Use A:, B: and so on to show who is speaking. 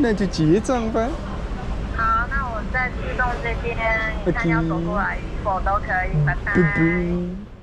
A: 那就结账吧。
B: 好那我在自动这边你看要走过来与否都可以
A: 拜拜。